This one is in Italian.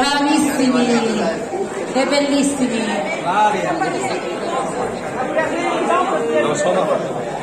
Bravissimi, che bellissimi. Non sono